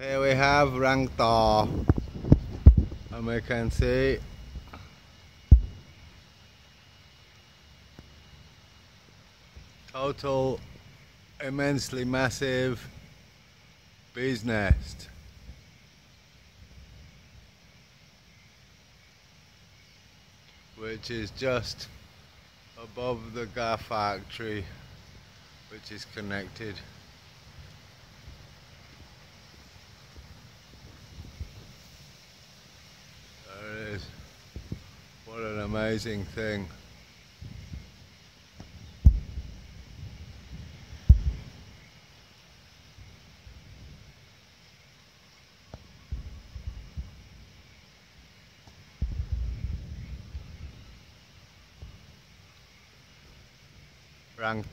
here we have Rang Tar and we can see total immensely massive bee's nest which is just above the Ga Fak tree which is connected what an amazing thing. Rang